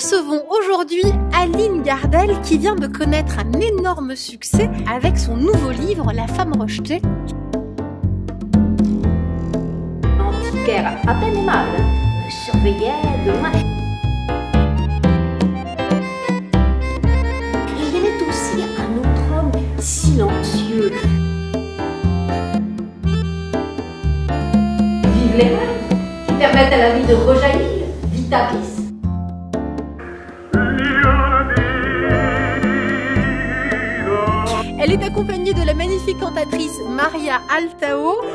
recevons aujourd'hui Aline Gardel qui vient de connaître un énorme succès avec son nouveau livre La femme rejetée. L'antiquaire, à peine aimable, surveillait de loin. Il y avait aussi un autre homme silencieux. Vive les rêves qui permettent à la vie de rejaillir, vitalis. Elle est accompagnée de la magnifique cantatrice Maria Altao. Vous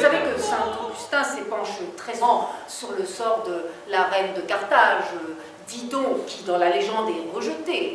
savez que Saint Augustin s'épanche très souvent sur le sort de la reine de Carthage, Didon, qui dans la légende est rejetée.